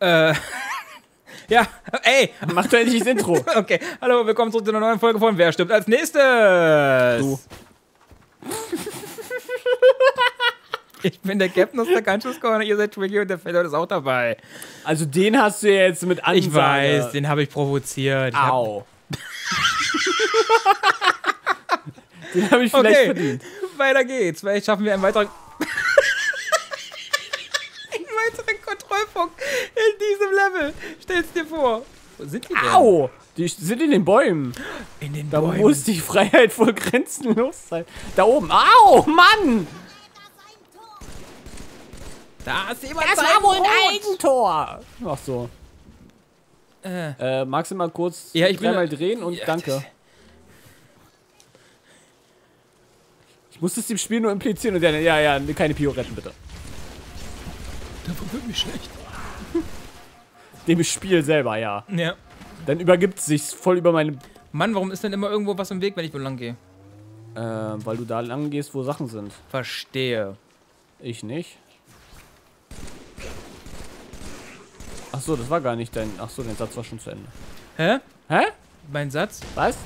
Äh. ja, ey! Mach doch endlich das Intro. Okay, hallo, willkommen zurück zu einer neuen Folge von Wer stirbt als nächstes? Du. Ich bin der Captain aus der Gunschuss-Corner, ihr seid Twiggy und der Fellow ist auch dabei. Also den hast du jetzt mit Ansage. Ich weiß, den habe ich provoziert. Ich hab, Au. den habe ich vielleicht okay, verdient. weiter geht's. Vielleicht schaffen wir einen weiteren... einen weiteren Kontrollpunkt in diesem Level. Stell's dir vor. Wo sind die denn? Au! Die sind in den Bäumen. In den Da Bäumen. muss die Freiheit wohl grenzenlos sein. Da oben. Au! Mann! Da ist jemand Das war wohl ein. Eigentor. Ach so. Äh, Äh, magst du mal kurz Ja, ich bin- dreimal drehen und Ja, danke. Ich muss es dem Spiel nur implizieren und dann, ja, ja, keine Pioretten bitte. davon wird mir schlecht. Dem Spiel selber, ja. Ja. Dann übergibt es sich voll über meine. Mann, warum ist denn immer irgendwo was im Weg, wenn ich wo lang gehe? Äh, weil du da lang gehst, wo Sachen sind. Verstehe. Ich nicht. Ach so, das war gar nicht dein. Ach so, dein Satz war schon zu Ende. Hä? Hä? Mein Satz? Was?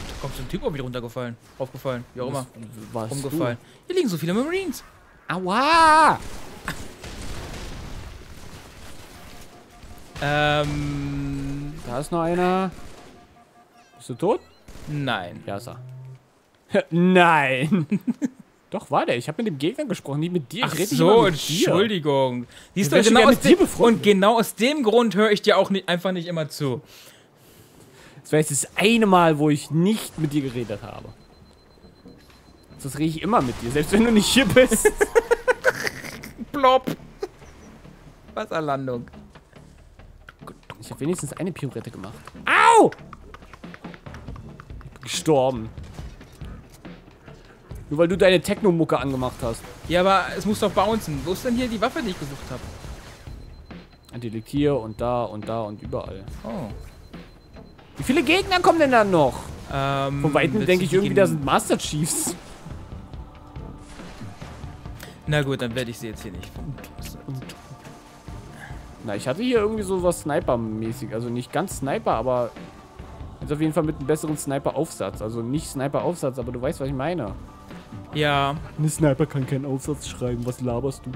Da kommt so ein Typ auf mich runtergefallen. Aufgefallen. Wie auch immer. Was? Umgefallen. Hier liegen so viele Marines. Du? Aua! Ähm. Da ist noch einer. Bist du tot? Nein. Ja, ist er. Nein! Doch, war der. Ich habe mit dem Gegner gesprochen, nicht mit dir. Ach ich so. Entschuldigung. Siehst du, genau aus mit dir dem, befreundet. und genau aus dem Grund höre ich dir auch nicht, einfach nicht immer zu. Das war jetzt das eine Mal, wo ich nicht mit dir geredet habe. Das rede ich immer mit dir, selbst wenn du nicht hier bist. Plopp. Wasserlandung. Ich habe wenigstens eine Piorette gemacht. Au! Ich bin gestorben. Nur weil du deine Techno-Mucke angemacht hast. Ja, aber es muss doch bouncen. Wo ist denn hier die Waffe, die ich gesucht habe? Die liegt hier und da und da und überall. Oh. Wie viele Gegner kommen denn da noch? Ähm, Von Weitem denke ich irgendwie, gen- da sind Master Chiefs. Na gut, dann werde ich sie jetzt hier nicht. Na, ich hatte hier irgendwie so was Sniper-mäßig. Also nicht ganz Sniper, aber jetzt auf jeden Fall mit einem besseren Sniper-Aufsatz. Also nicht Sniper-Aufsatz, aber du weißt, was ich meine. Ja. Ein Sniper kann keinen Aufsatz schreiben. Was laberst du?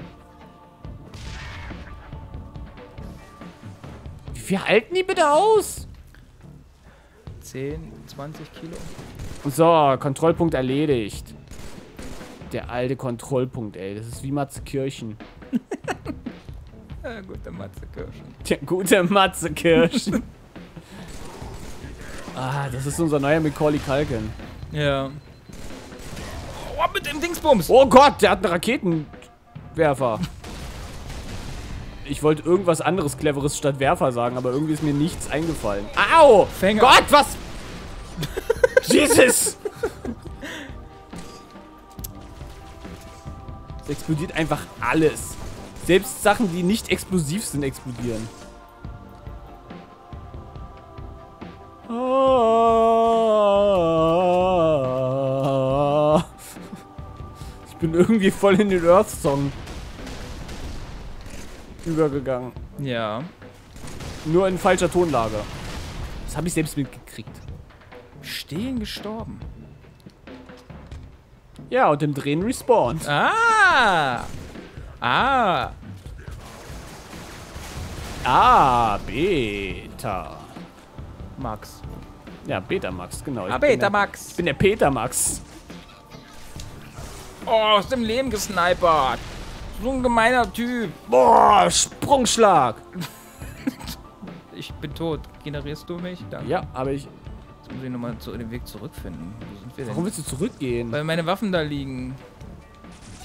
Wie viel halten die bitte aus? 10, 20 Kilo. So, Kontrollpunkt erledigt. Der alte Kontrollpunkt, ey. Das ist wie Matzekirchen. Ja, gute Matze Kirschen. Der gute Matzekirchen. ah, das ist unser neuer Macaulay Culkin. Ja. Oh, mit dem Dingsbums! Oh Gott, der hat einen Raketenwerfer. Ich wollte irgendwas anderes Cleveres statt Werfer sagen, aber irgendwie ist mir nichts eingefallen. Au! Fänger. Gott, was? Jesus! Es explodiert einfach alles. Selbst Sachen, die nicht explosiv sind, explodieren. Ah. Ich bin irgendwie voll in den Earth-Song übergegangen. Ja. Nur in falscher Tonlage. Das habe ich selbst mitgekriegt. Stehen gestorben. Ja, und im Drehen respawnt. Ah! Ah! Ah, Beta. Max. Ja, Betamax, genau. Ich Ah, bin der- Betamax. Ich bin der Petamax. Oh, aus dem Leben gesnipert. So ein gemeiner Typ. Boah, Sprungschlag. Ich bin tot. Generierst du mich? Danke. Ja, aber ich. Jetzt muss ich nochmal zu, den Weg zurückfinden. Wo sind wir denn? Warum willst du zurückgehen? Weil meine Waffen da liegen.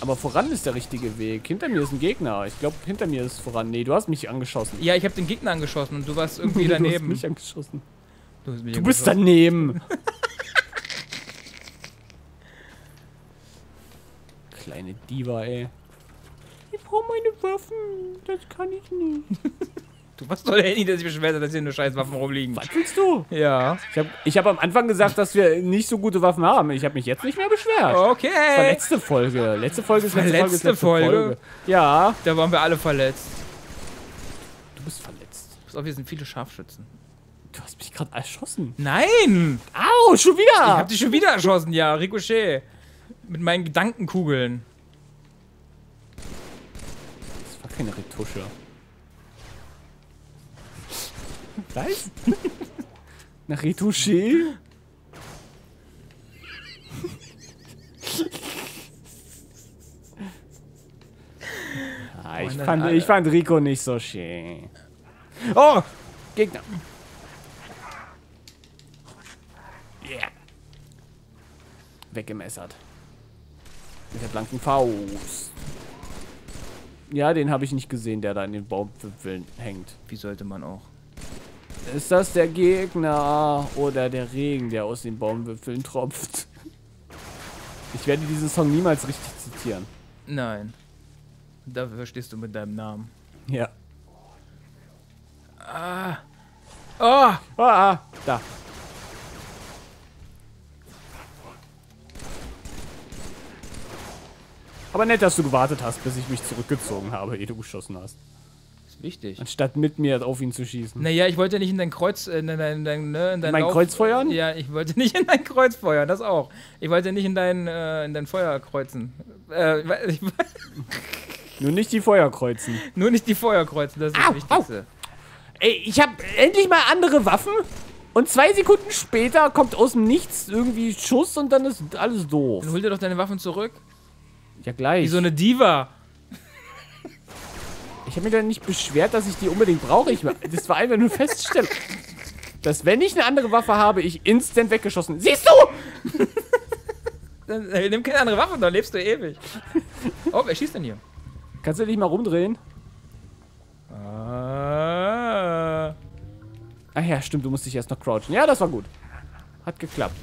Aber voran ist der richtige Weg. Hinter mir ist ein Gegner. Ich glaube, hinter mir ist voran. Nee, du hast mich angeschossen. Ja, ich habe den Gegner angeschossen und du warst irgendwie Du hast daneben. mich angeschossen. Du, hast mich Du bist angeschossen. daneben. Kleine Diva, ey. Ich brauche meine Waffen. Das kann ich nicht. Du warst doch der Handy, der sich beschwert hat, dass hier nur scheiß Waffen rumliegen. Was willst du? Ja. Ich habe ich hab am Anfang gesagt, dass wir nicht so gute Waffen haben. Ich habe mich jetzt nicht mehr beschwert. Das war Okay. letzte Folge. Letzte Folge ist letzte, Folge. Ist Letzte letzte Folge? Folge. Ja. Da waren wir alle verletzt. Du bist verletzt. Pass auf, hier sind viele Scharfschützen. Du hast mich gerade erschossen. Nein! Au, schon wieder. Ich hab dich schon wieder erschossen, ja. Ricochet. Mit meinen Gedankenkugeln. Das war keine Retusche. Was? Nach Retouché? ah, ich, fand, ich fand Rico nicht so schön. Oh! Gegner. Yeah. Weggemessert. Mit der blanken Faust. Ja, den habe ich nicht gesehen, der da in den Baumwipfeln hängt. Wie sollte man auch? Ist das der Gegner oder der Regen, der aus den Baumwipfeln tropft? Ich werde diesen Song niemals richtig zitieren. Nein. Dafür stehst du mit deinem Namen. Ja. Oh! Ah, da. Aber nett, dass du gewartet hast, bis ich mich zurückgezogen habe, ehe du geschossen hast. Wichtig. Anstatt mit mir auf ihn zu schießen. Naja, ich wollte nicht in dein Kreuz, äh, in dein, in dein, ne, in dein mein Lauf- Kreuz feuern? Ja, ich wollte nicht in dein Kreuz feuern, das auch. Ich wollte nicht in dein, äh, in dein Feuer kreuzen. Äh, ich, Nur nicht die Feuer kreuzen. nur nicht die Feuer kreuzen, das ist Au, das Wichtigste. Ey, ich habe endlich mal andere Waffen. Und zwei Sekunden später kommt aus dem Nichts irgendwie Schuss und dann ist alles doof. Dann hol dir doch deine Waffen zurück. Ja, gleich. Wie so eine Diva. Ich habe mich dann nicht beschwert, dass ich die unbedingt brauche. Ich, das war einfach nur Feststellung. Dass wenn ich eine andere Waffe habe, ich instant weggeschossen. Siehst du? Dann äh, nimm keine andere Waffe, dann lebst du ewig. Oh, wer schießt denn hier? Kannst du dich mal rumdrehen? Ah. Ach ja, stimmt, du musst dich erst noch crouchen. Ja, das war gut. Hat geklappt.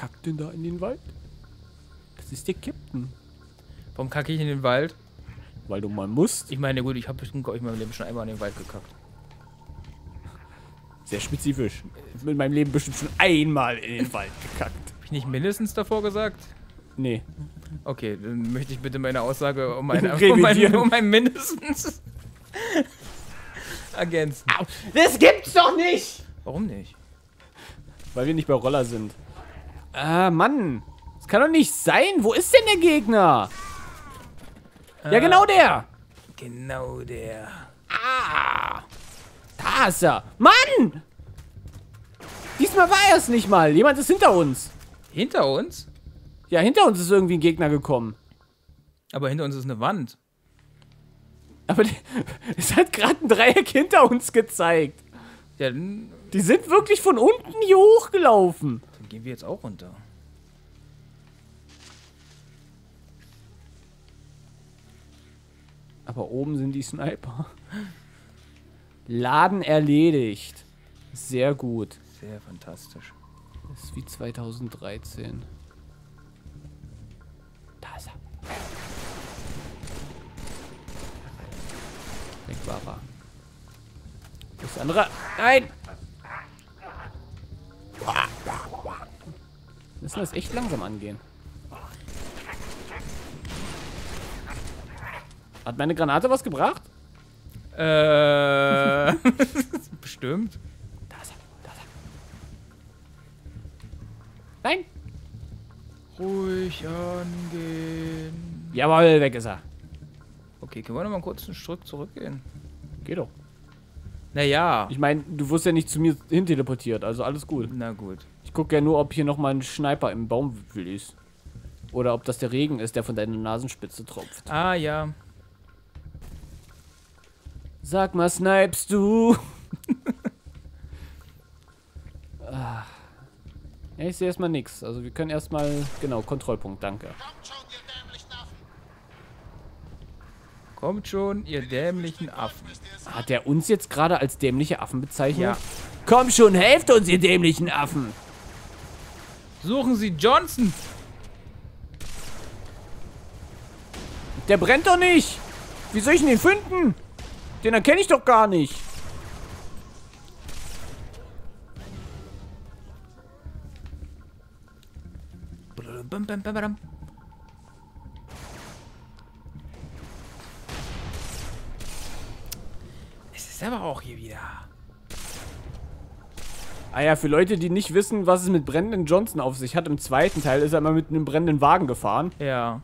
Kackt denn da in den Wald? Das ist der Captain. Warum kacke ich in den Wald? Weil du mal musst. Ich meine, gut, ich habe bestimmt in meinem Leben schon einmal in den Wald gekackt. Sehr spezifisch. In meinem Leben bestimmt schon einmal in den Wald gekackt. Habe ich nicht mindestens davor gesagt? Nee. Okay, dann möchte ich bitte meine Aussage um ein, um ein, um ein mindestens ergänzen. Das gibt's doch nicht! Warum nicht? Weil wir nicht bei Roller sind. Ah, Mann. Das kann doch nicht sein. Wo ist denn der Gegner? Ja, genau der. Genau der. Ah. Da ist er. Mann! Diesmal war er es nicht mal. Jemand ist hinter uns. Hinter uns? Ja, hinter uns ist irgendwie ein Gegner gekommen. Aber hinter uns ist eine Wand. Aber die, es hat gerade ein Dreieck hinter uns gezeigt. Ja, Die sind wirklich von unten hier hochgelaufen. Gehen wir jetzt auch runter. Aber oben sind die Sniper. Laden erledigt. Sehr gut. Sehr fantastisch. Das ist wie 2013. Da ist er. Weg war er. Das andere. Nein! Müssen das echt langsam angehen. Hat meine Granate was gebracht? Äh. bestimmt. Da ist er. Da ist er. Nein! Ruhig angehen. Jawohl, weg ist er. Okay, können wir noch mal kurz einen Stück zurückgehen? Geht doch. Naja. Ich meine, du wirst ja nicht zu mir hin teleportiert, also alles gut. Na gut. Ich gucke ja nur, ob hier nochmal ein Sniper im Baumwipfel ist. Oder ob das der Regen ist, der von deiner Nasenspitze tropft. Ah, ja. Sag mal, snipest du? Ah. ja, ich sehe erstmal nichts. Also wir können erstmal, genau, Kontrollpunkt, danke. Kommt schon, ihr dämlichen Affen. Hat der uns jetzt gerade als dämliche Affen bezeichnet? Ja. Komm schon, helft uns, ihr dämlichen Affen! Suchen Sie Johnson! Der brennt doch nicht. Wie soll ich den finden? Den erkenne ich doch gar nicht. Es ist aber auch hier wieder. Ah ja, für Leute, die nicht wissen, was es mit Brandon Johnson auf sich hat, im zweiten Teil ist er immer mit einem brennenden Wagen gefahren. Ja.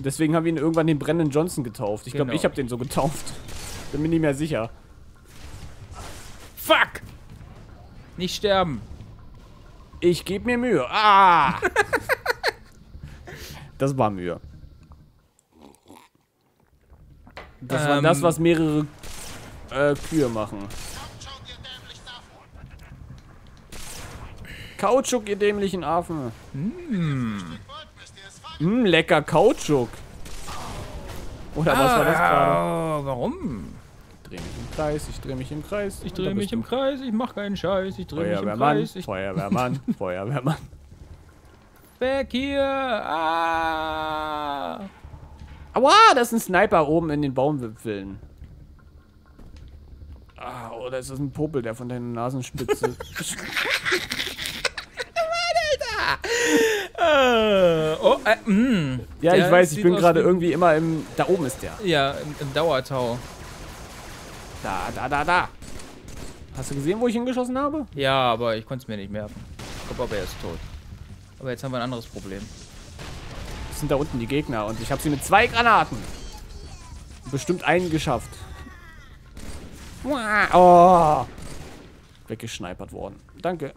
Deswegen haben wir ihn irgendwann den Brandon Johnson getauft. Ich glaube, Genau. ich habe den so getauft. Bin mir nicht mehr sicher. Fuck! Nicht sterben. Ich gebe mir Mühe. Ah! das war Mühe. Das war Ähm. das, was mehrere äh, Kühe machen. Kautschuk, ihr dämlichen Affen. Mm, lecker Kautschuk. Oder was war das gerade? Ah, warum? Ich drehe mich im Kreis, ich drehe mich im Kreis. Ich drehe mich im Kreis, ich mach keinen Scheiß, ich drehe mich im Kreis. Ich Feuerwehrmann, Feuerwehrmann. weg hier. Ah. Aua, das ist ein Sniper oben in den Baumwipfeln. Ah, oder ist das ein Popel, der von deiner Nasenspitze... Äh, oh, äh, mh. ja, Der ich weiß, ich bin gerade wie- irgendwie immer im... Da oben ist der. Ja, im, im Dauertau. Da, da, da, da. Hast du gesehen, wo ich hingeschossen habe? Ja, aber ich konnte es mir nicht merken. Ich glaube, aber er ist tot. Aber jetzt haben wir ein anderes Problem. Das sind da unten die Gegner und ich habe sie mit zwei Granaten. Bestimmt einen geschafft. Oh. Weggeschneipert worden. Danke.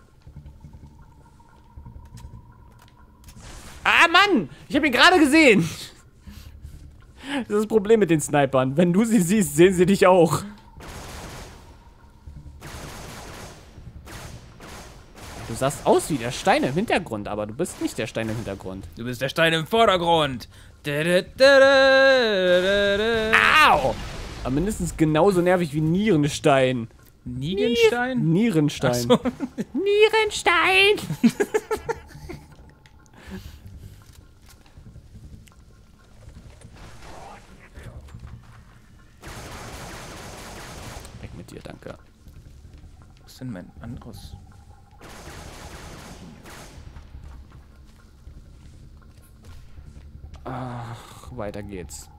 Ah, Mann! Ich habe ihn gerade gesehen. Das ist das Problem mit den Snipern. Wenn du sie siehst, sehen sie dich auch. Du sahst aus wie der Stein im Hintergrund, aber du bist nicht der Stein im Hintergrund. Du bist der Stein im Vordergrund. Au! Aber mindestens genauso nervig wie Nierenstein. Nierenstein. Ach so. Nierenstein! Weg mit dir, danke. Was ist denn mein anderes? Ach, weiter geht's.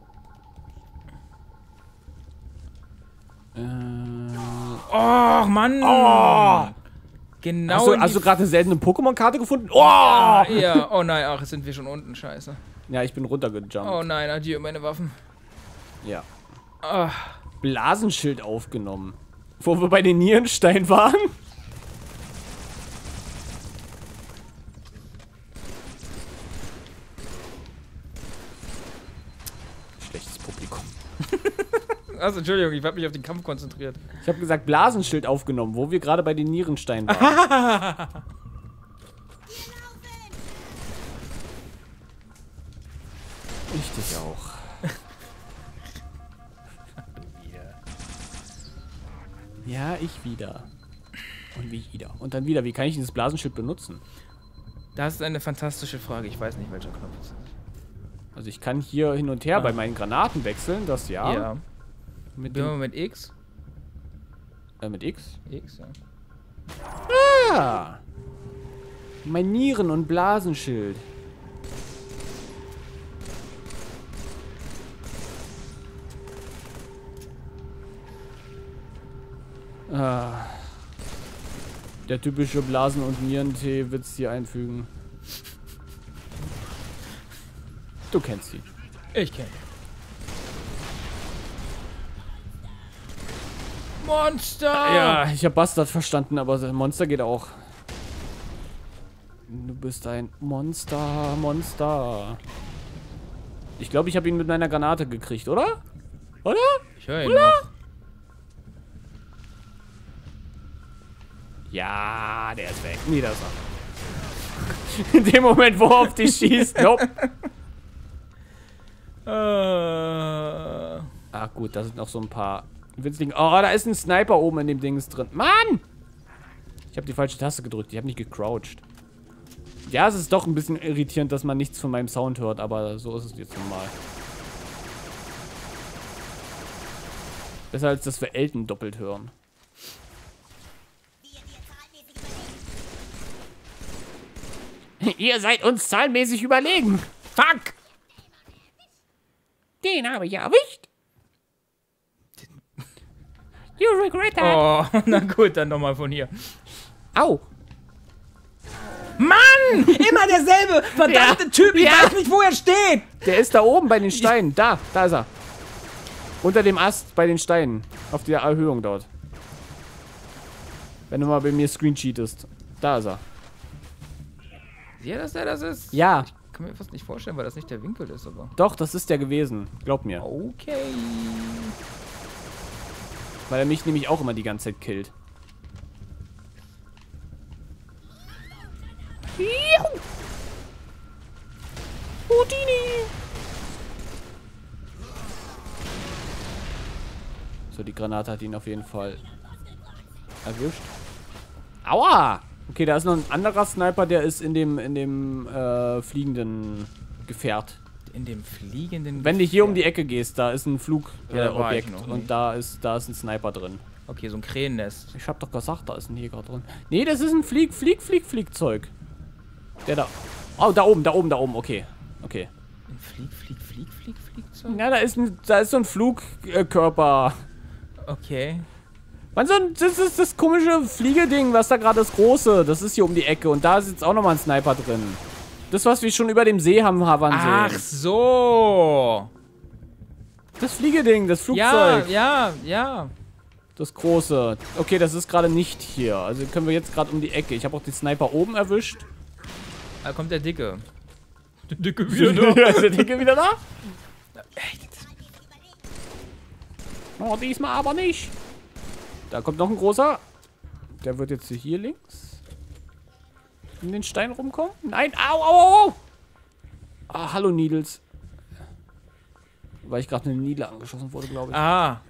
Äh, Och, Mann! oh! Genau. Hast du, hast du gerade eine seltene Pokémon-Karte gefunden? Oh! Ja, oh nein, ach, jetzt sind wir schon unten, scheiße. Ja, ich bin runtergejumpt. Oh nein, adieu, meine Waffen. Ja. Ah, Blasenschild aufgenommen. Wo wir bei den Nierenstein waren? Schlechtes Publikum. also, Entschuldigung, ich habe mich auf den Kampf konzentriert. Ich habe gesagt Blasenschild aufgenommen, wo wir gerade bei den Nierenstein waren. ich dich auch. Ja, ich wieder. Und wie wieder. Und dann wieder. Wie kann ich dieses Blasenschild benutzen? Das ist eine fantastische Frage. Ich weiß nicht, welcher Knopf es ist. Also ich kann hier hin und her Ah. bei meinen Granaten wechseln, das ja. Ja. Mit, dem, mit X? äh, mit X. X, ja. Ah! Mein Nieren- und Blasenschild. Der typische Blasen- und Nierentee-Witz hier einfügen. Du kennst sie. Ich kenne. Monster! Ja, ich habe Bastard verstanden, aber Monster geht auch. Du bist ein Monster, Monster. Ich glaube, ich habe ihn mit meiner Granate gekriegt, oder? Oder? Ich höre ihn noch. Ja, der ist weg. Er. In dem Moment, wo er auf dich schießt. Nope. Äh, Ah, gut, da sind noch so ein paar Winzlinge. Oh, da ist ein Sniper oben in dem Dings drin. Mann! Ich habe die falsche Taste gedrückt. Ich habe nicht gecrouched. Ja, es ist doch ein bisschen irritierend, dass man nichts von meinem Sound hört, aber so ist es jetzt normal. Besser als dass wir Elton doppelt hören. Ihr seid uns zahlenmäßig überlegen. Fuck! Den habe ich erwischt. You regret that. Oh, na gut, dann nochmal von hier. Au. Mann! Immer derselbe verdammte Ja. Typ. Ich Ja. weiß nicht, wo er steht. Der ist da oben bei den Steinen. Da, da ist er. Unter dem Ast bei den Steinen. Auf der Erhöhung dort. Wenn du mal bei mir screensheetest. Da ist er. Ja, dass der das ist? Ja, Ich kann mir fast nicht vorstellen, weil das nicht der Winkel ist, aber. doch, das ist der gewesen. Glaub mir. Okay. Weil er mich nämlich auch immer die ganze Zeit killt. Houdini. So, die Granate hat ihn auf jeden Fall erwischt. Aua! Okay, da ist noch ein anderer Sniper, der ist in dem, in dem äh, fliegenden Gefährt. In dem fliegenden. Wenn du hier um die Ecke gehst, da ist ein Flugobjekt Ja, äh, und da ist, da ist ein Sniper drin. Okay, so ein Krähennest. Ich hab doch gesagt, da ist ein Jäger drin. Nee, das ist ein Flieg, Flieg, Flieg, Fliegzeug. Der da. Oh, da oben, da oben, da oben. Okay. Okay. Ein Flieg, Flieg, Flieg, Flieg, Fliegzeug? Ja, da ist ein, da ist so ein Flugkörper. Okay. Mann, so ein, das ist das komische Fliegeding, was da gerade das große. Das ist hier um die Ecke. Und da ist jetzt auch nochmal ein Sniper drin. Das, was wir schon über dem See haben, haben Ach sehen. so. Das Fliegeding, das Ja, Flugzeug. ja, ja. Das große. Okay, das ist gerade nicht hier. Also können wir jetzt gerade um die Ecke. Ich habe auch die Sniper oben erwischt. Da kommt der Dicke. Der Dicke ist der Dicke wieder da? Oh, diesmal aber nicht. Da kommt noch ein großer. Der wird jetzt hier links in den Stein rumkommen. Nein, au, au, au, au. Ah, hallo Needles. Weil ich gerade eine Needle angeschossen wurde, glaube ich. Ah,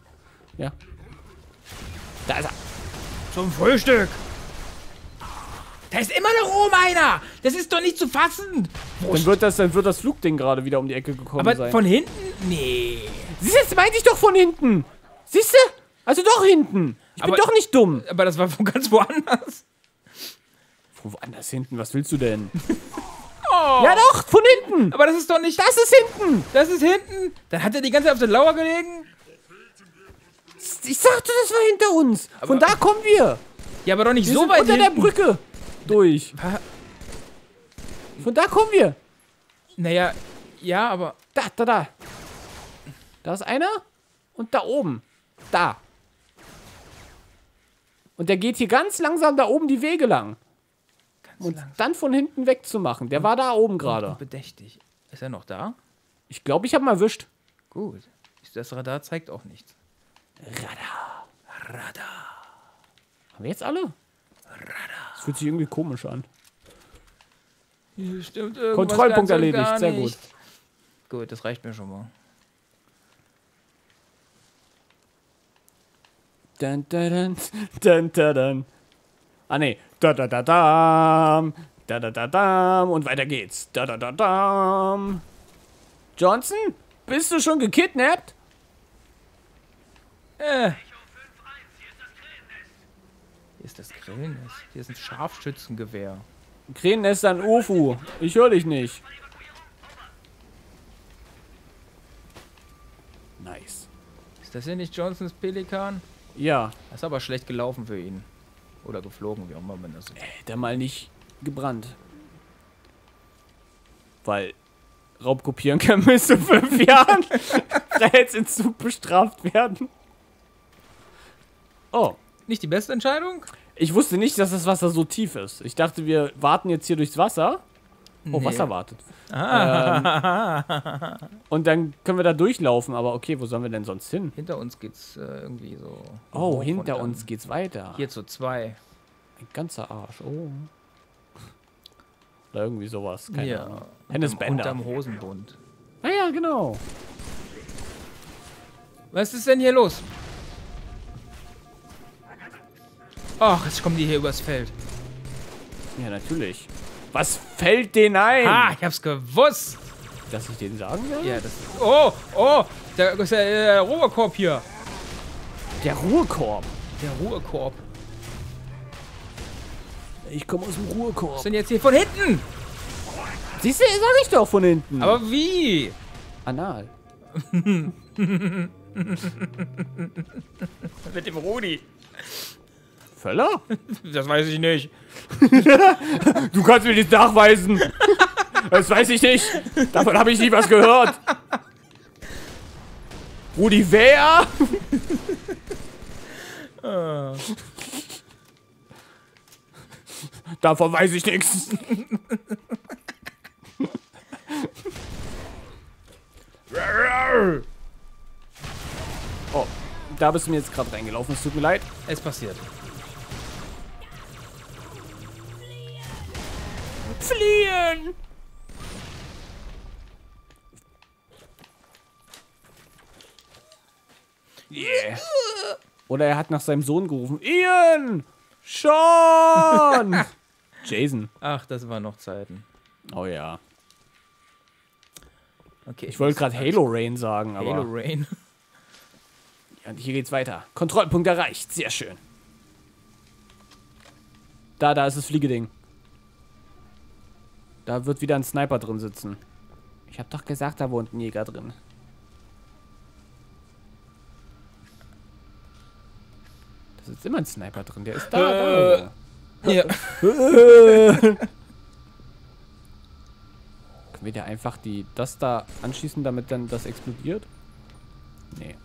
Ja. Da ist er. zum Frühstück. Da ist immer noch oben einer. Das ist doch nicht zu fassen. Dann wird das, dann wird das Flugding gerade wieder um die Ecke gekommen Aber sein. von hinten? Nee. Siehst du, das meinte ich doch von hinten. Siehst du? Also doch hinten. Ich bin Aber- doch nicht dumm. Aber das war von ganz woanders. Von woanders hinten? Was willst du denn? Oh. Ja doch, von hinten. Aber das ist doch nicht. Das ist hinten. Das ist hinten. Dann hat er die ganze Zeit auf der Lauer gelegen. Ich sagte, das war hinter uns. Von da kommen wir. Ja, aber doch nicht Wir so weit unter hinten. der Brücke durch. Von da kommen wir. Naja, ja, aber. Da, da, da. Da ist einer. Und da oben. Da. Und der geht hier ganz langsam da oben die Wege lang. Ganz Und langsam dann von hinten wegzumachen. Der war da oben und gerade. bedächtig. Ist er noch da? Ich glaube, ich habe mal erwischt. Gut. Das Radar zeigt auch nichts. Radar. Radar. Haben wir jetzt alle? Das fühlt sich irgendwie komisch an. Hier stimmt irgendwas Kontrollpunkt und erledigt, sehr nicht. Gut, das reicht mir schon mal. Dun, dun, dun, dun. Ah, nee. Da, da, da, dam. Da, da, da, dam. Und weiter geht's. Da, da, da, dam. Johnson, bist du schon gekidnappt? Äh. Hier ist das Grillnest. Hier ist ein Scharfschützengewehr. Krähennest an UFU. Ich höre dich nicht. Nice. Ist das hier nicht Johnsons Pelikan? Ja, Das ist aber schlecht gelaufen für ihn. Oder geflogen, wie auch immer man das so. hätte er mal nicht gebrannt. Weil Raubkopieren kann bis zu fünf Jahren Freiheitsentzug bestraft werden. Oh, Nicht die beste Entscheidung? ich wusste nicht, dass das Wasser so tief ist. Ich dachte, wir warten jetzt hier durchs Wasser. Oh, Nee. Wasser wartet. Ah. Und dann können wir da durchlaufen. Aber okay, wo sollen wir denn sonst hin? Hinter uns geht's äh, irgendwie so. Oh, hinter uns geht's weiter. Hier zu zwei. Ein ganzer Arsch. Oh. Oder irgendwie sowas. Keine Hier. Ahnung. Hennes unterm, Bender. unterm Hosenbund. Ah ja, genau. Was ist denn hier los? Ach, jetzt kommen die hier übers Feld. Ja, natürlich. Was fällt denen ein? Ah, ich hab's gewusst. Dass ich denen sagen soll? Ja, das. Oh, oh, da ist der, der Robocop hier. Der Ruhekorb. Der Ruhekorb. Ich komme aus dem Was Ruhekorb. ist denn jetzt hier von hinten? Siehst du, sag ich doch von hinten. Aber wie? Anal. Mit dem Rudi. Völler? Das weiß ich nicht. Du kannst mir das nachweisen. Das weiß ich nicht. Davon habe ich nie was gehört. Rudi wer? Davon weiß ich nichts. Oh, da bist du mir jetzt gerade reingelaufen. Es tut mir leid. Es passiert. Fliehen! Yeah. Oder er hat nach seinem Sohn gerufen. Ian! Sean! Jason. Ach, das waren noch Zeiten. Oh ja. Okay. Ich wollte gerade Halo Rain sagen, aber Halo Rain. Und hier geht's weiter. Kontrollpunkt erreicht. Sehr schön. Da, da ist das Fliegeding. Da wird wieder ein Sniper drin sitzen. Ich hab doch gesagt, da wohnt ein Jäger drin. Da sitzt immer ein Sniper drin. Der ist da. Äh. Ja. da. Können wir da einfach die, das da anschießen, damit dann das explodiert? Nee.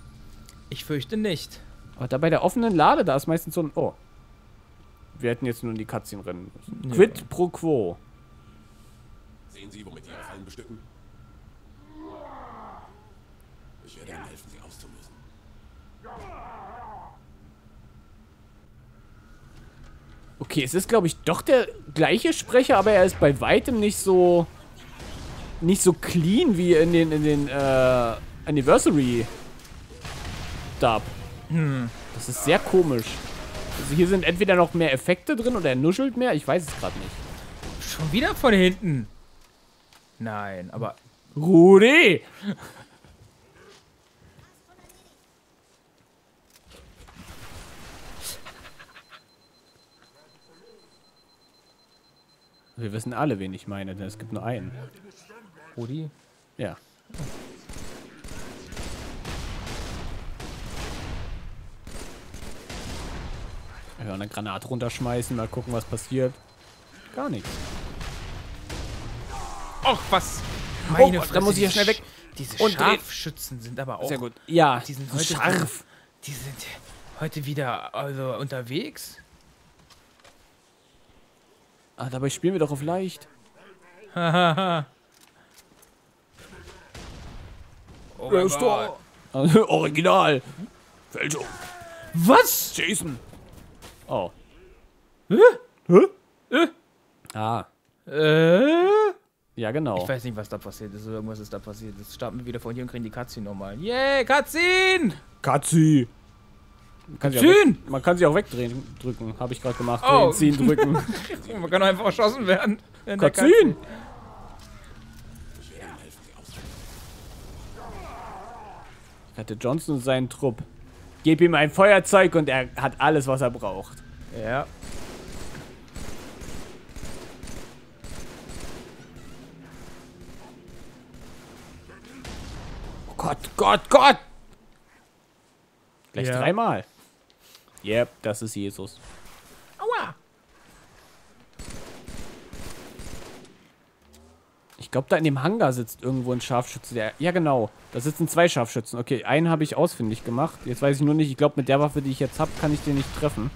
Ich fürchte nicht. Aber da bei der offenen Lade, da ist meistens so ein. Oh. Wir hätten jetzt nur in die Cutscene rennen müssen. Ja. Quid pro quo. Sehen Sie, womit Ihre Fallen bestücken? Ich werde Ihnen helfen, sie auszulösen. Okay, es ist, glaube ich, doch der gleiche Sprecher, aber er ist bei weitem nicht so. nicht so clean wie in den, in den, äh, Anniversary Dub. Das ist sehr komisch. Also hier sind entweder noch mehr Effekte drin oder er nuschelt mehr, ich weiß es gerade nicht. Schon wieder von hinten. Nein, aber Rudi! Wir wissen alle, wen ich meine, denn es gibt nur einen. Rudi. Ja. Ja, eine Granate runterschmeißen, mal gucken, was passiert. Gar nichts. Och, was? Meine Oh, Fresse, da muss ich ja schnell weg. Diese Und. Scharfschützen sind aber auch. Sehr gut. Ja, Die sind heute scharf. Die sind heute wieder also unterwegs. Ah, dabei spielen wir doch auf leicht. Hahaha. oh mein Gott. Also, Original. Fälschung. Was? Jason. Oh. Hä? Hä? Ah. Äh? Ja, genau. Ich weiß nicht, was da passiert ist. Irgendwas ist da passiert. Jetzt starten wir wieder von hier und kriegen die Cutscene nochmal. Yay, Cutscene! Katzi. Man kann, sie auch Schön. weg, man kann sie auch wegdrehen, drücken. Habe ich gerade gemacht. Oh. Ziehen, drücken. Man kann einfach erschossen werden. Katzin. Hatte Johnson und seinen Trupp. Gib ihm ein Feuerzeug und er hat alles, was er braucht. Ja. Gott, Gott, Gott! Gleich Ja. dreimal. Yep, das ist Jesus. Aua! Ich glaube, da in dem Hangar sitzt irgendwo ein Scharfschütze. Der, ja, genau. Da sitzen zwei Scharfschützen. Okay, einen habe ich ausfindig gemacht. Jetzt weiß ich nur nicht. Ich glaube, mit der Waffe, die ich jetzt habe, kann ich den nicht treffen.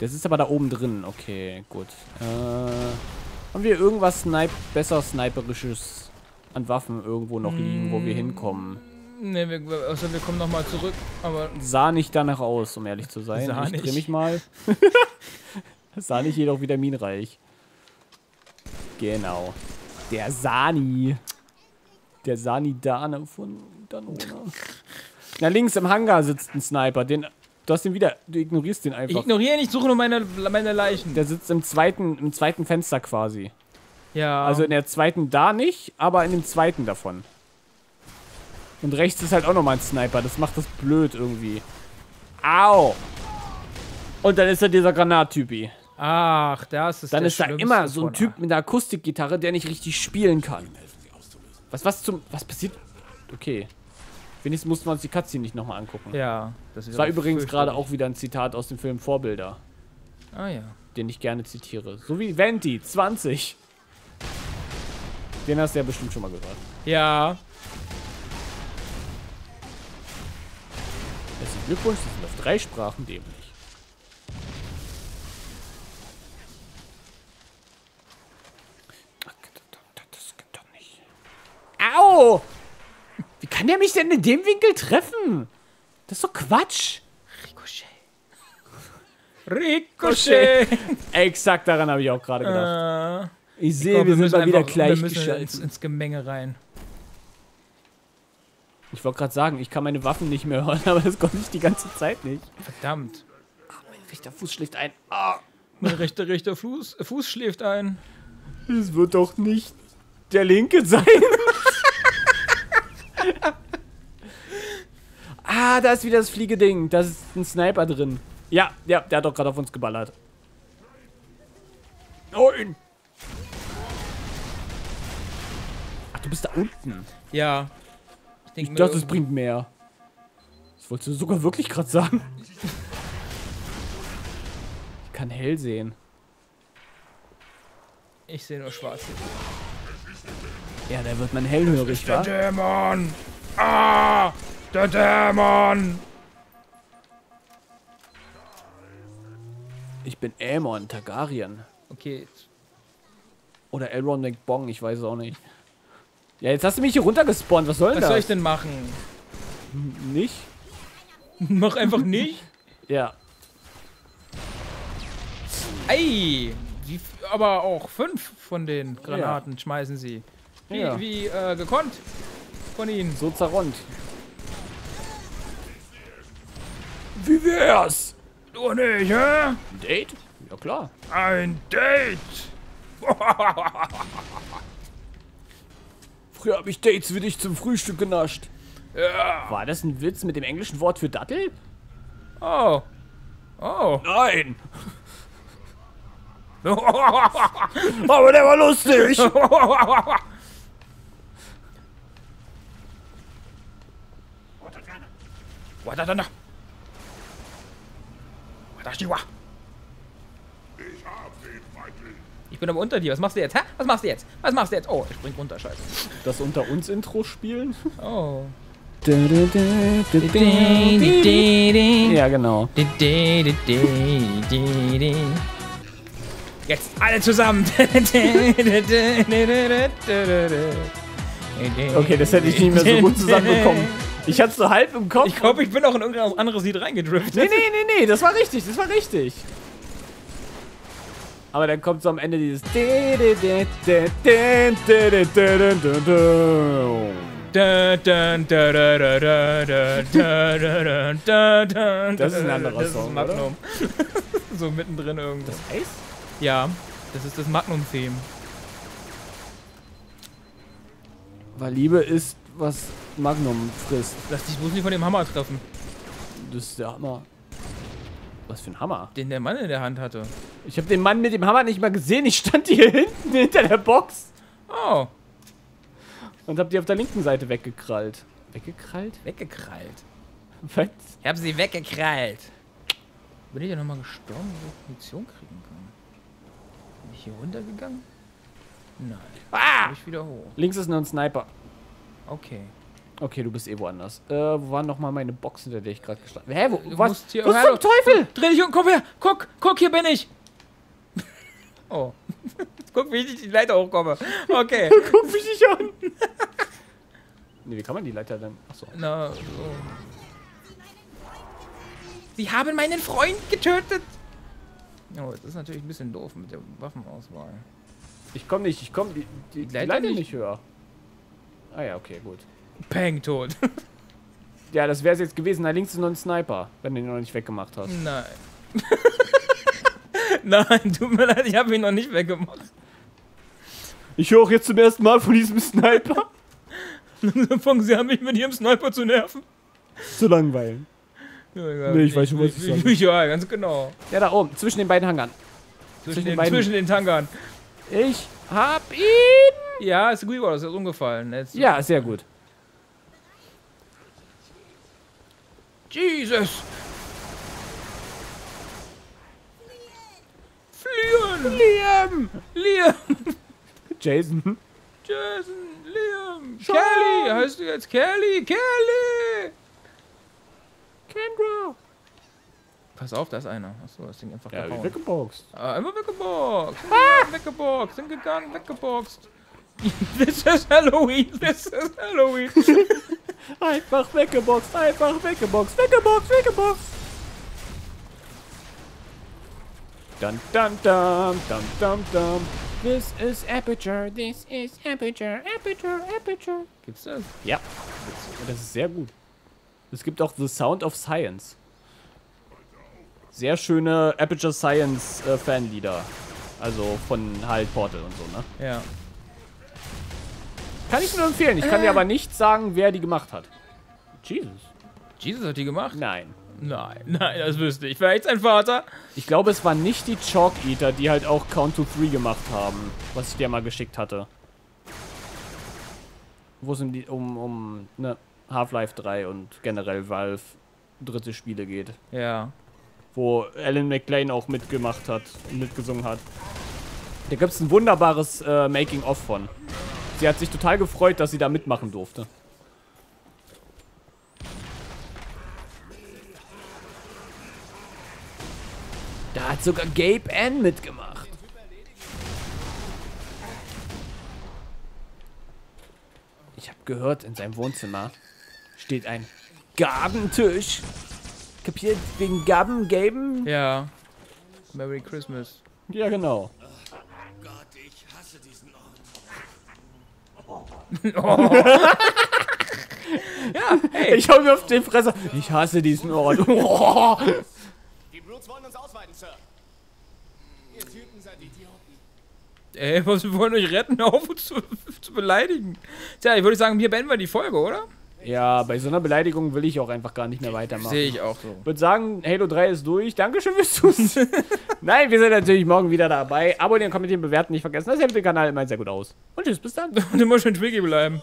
Der sitzt aber da oben drin. Okay, gut. Äh, haben wir irgendwas Snipe besser Sniperisches an Waffen irgendwo noch liegen, wo wir hinkommen? Ne, wir, außer wir kommen nochmal zurück. Aber Sah nicht danach aus, um ehrlich zu sein. Sah ich drehe nicht. mich mal. Sah nicht jedoch vitaminreich. Genau. Der Sani. Der Sani Dane von Danone. Na, links im Hangar sitzt ein Sniper. Den, du hast den wieder. Du ignorierst den ich einfach. ignoriere nicht, suche nur meine, meine Leichen. Der sitzt im zweiten, im zweiten Fenster quasi. Ja. Also in der zweiten da nicht, aber in dem zweiten davon. Und rechts ist halt auch nochmal ein Sniper. Das macht das blöd irgendwie. Au! Und dann ist da dieser Granattypi. Ach, das ist Dann der ist da immer so ein Typ mit einer Akustikgitarre, der nicht richtig spielen kann. Was, was zum, was passiert? Okay. Wenigstens mussten wir uns die Cutscene nicht nochmal angucken. Ja, das Das war übrigens gerade auch wieder ein Zitat aus dem Film Vorbilder, Ah ja. den ich gerne zitiere. So wie Venti, 20. Den hast du ja bestimmt schon mal gehört. Ja. Herzlichen Glückwunsch, sie sind auf drei Sprachen dämlich. Das geht doch nicht. Au! Wie kann der mich denn in dem Winkel treffen? Das ist doch Quatsch. Ricochet. Ricochet. Exakt daran habe ich auch gerade gedacht. Ich sehe, glaub, wir sind mal wieder einfach- wir müssen ins, ins Gemenge rein. Ich wollte gerade sagen, ich kann meine Waffen nicht mehr hören, aber das konnte ich die ganze Zeit nicht. Verdammt. Rechter Fuß schläft ein. Ah, Mein rechter, rechter Fuß, Fuß schläft ein. es wird doch nicht der linke sein. ah, da ist wieder das Fliegeding. Da ist ein Sniper drin. Ja, ja, der hat doch gerade auf uns geballert. Nein! Du bist da unten. Ja. Ich, denk Ich mir dachte, es bringt mehr. Das wolltest du sogar wirklich gerade sagen. Ich kann hell sehen. Ich sehe nur schwarz. Ja, da wird man hellhörig, Der wa? Dämon! Ah! Der Dämon! Ich bin Aemon Targaryen. Okay, Oder Elrond McBong, ich weiß es auch nicht. Ja, jetzt hast du mich hier runtergespawnt. Was soll denn was das? soll ich denn machen? Nicht? Mach einfach nicht. Ja. Ei! Wie, f- aber auch fünf von den Granaten schmeißen sie. Wie, Ja. wie äh, gekonnt von ihnen. So zerrond. Wie wär's? Du nicht, hä? Ein Date? Ja klar. Ein Date! Früher habe ich Dates wie dich zum Frühstück genascht. Ja. War das ein Witz mit dem englischen Wort für Dattel? Oh. Oh. Nein. Aber der war lustig. Ich bin aber unter dir. Was machst du jetzt? Hä? Was machst du jetzt? Was machst du jetzt? Oh, ich spring runter, scheiße. Das unter uns Intro spielen? Oh. Ja, genau. Jetzt alle zusammen. Okay, das hätte ich nicht mehr so gut zusammenbekommen. Ich hatte so halb im Kopf. Ich glaube, ich bin auch in irgendein anderes Lied reingedriftet. Nee, nee, nee, nee, das war richtig, das war richtig. Aber dann kommt so am Ende dieses... Das ist ein anderer Song, Das ist Magnum. so mittendrin irgendwo. Das Eis? Ja, das ist das Magnum-Theme. Weil Liebe ist, was Magnum frisst. Lass dich bloß nicht von dem Hammer treffen. Das ist der Hammer. Was für ein Hammer. den der Mann in der Hand hatte. Ich habe den Mann mit dem Hammer nicht mal gesehen. Ich stand hier hinten hinter der Box Oh, und hab die auf der linken Seite weggekrallt. Weggekrallt? weggekrallt. Was? Ich hab sie weggekrallt. Bin ich ja nochmal gestorben, wo ich Munition kriegen kann? Bin ich hier runtergegangen? Nein. Ah! Bin ich wieder hoch. Links ist noch ein Sniper. Okay. Okay, du bist eh woanders. Äh, wo waren noch mal meine Boxen, hinter der ich gerade gestanden Hä, wo, Du was? hier- was zum Teufel? Dreh dich um, komm her! Guck, guck, hier bin ich! Oh. guck, wie ich die Leiter hochkomme. Okay. Guck mich nicht an. nee, wie kann man die Leiter denn? Achso. Na, so. Sie haben meinen Freund getötet! Oh, das ist natürlich ein bisschen doof mit der Waffenauswahl. Ich komm nicht, ich komm die, die, die Leiter Leiter, nicht? nicht höher. Ah ja, okay, gut. Peng, tot. Ja, das wäre es jetzt gewesen. Da links ist noch ein Sniper, wenn du ihn noch nicht weggemacht hast. Nein. Nein, tut mir leid, ich habe ihn noch nicht weggemacht. Ich höre auch jetzt zum ersten Mal von diesem Sniper. Fangen Sie an, mich mit Ihrem Sniper zu nerven. zu langweilen. Ja, egal. Nee, ich weiß schon, was ich sage. Ja, ganz genau. Ja, da oben, zwischen den beiden Hangern. Zwischen, Zwischen den, beiden- zwischen den Tankern. Ich hab ihn! Ja, ist gut, das ist umgefallen. Jetzt, Ja, sehr gut. Jesus! Fliehen! Liam! Liam! Jason. Jason! Liam! Kelly! Heißt du jetzt Kelly? Kelly! Kendra. Pass auf, da ist einer. Achso, das Ding einfach Ja, gehauen. weggeboxt. Ah, immer weggeboxt. Ah! Weggeboxt. Sind gegangen, weggeboxt. This is Halloween. This is Halloween. Einfach weggeboxt, einfach weggeboxt, weggeboxt, weggeboxt. Dun dun dun dun dun dun. This is Aperture, this is Aperture, Aperture, Aperture. Gibt's das? Ja, das ist sehr gut. Es gibt auch The Sound of Science. Sehr schöne Aperture Science äh, Fanlieder. Also von halt Portal und so, ne? Ja. Kann ich nur empfehlen. Ich kann dir aber nicht sagen, wer die gemacht hat. Jesus. Jesus hat die gemacht? Nein. Nein, nein, das wüsste ich. Vielleicht sein Vater. Ich glaube, es waren nicht die Chalk Eater, die halt auch Count to Three gemacht haben, was ich dir mal geschickt hatte. Wo es um, die, um, um ne, Half-Life 3 und generell Valve dritte Spiele geht. Ja. Wo Alan McLean auch mitgemacht hat, mitgesungen hat. Da gibt es ein wunderbares äh, Making-of von. Sie hat sich total gefreut, dass sie da mitmachen durfte. Da hat sogar Gabe Ann mitgemacht. Ich habe gehört, in seinem Wohnzimmer steht ein Gabentisch. Kapiert? Wegen Gaben, Gaben? Ja. Merry Christmas. Ja, genau. Gott, ich hasse diesen Ort. Ich hau mir auf den Fresser. Ich hasse diesen Ort. Oh. Die Brutes wollen uns ausweiten, Sir. Ihr Typen seid Idioten. Ey, was, wir wollen euch retten, auf uns zu, zu beleidigen. Tja, ich würde sagen, hier beenden wir die Folge, oder? Ja, bei so einer Beleidigung will ich auch einfach gar nicht mehr weitermachen. Sehe ich auch so. Ich würde sagen, Halo 3 ist durch. Dankeschön fürs Zuhören. Nein, wir sind natürlich morgen wieder dabei. Abonnieren, kommentieren, bewerten, nicht vergessen. Das hilft dem Kanal immer sehr gut aus. Und tschüss, bis dann. Und immer schön Twiggy bleiben.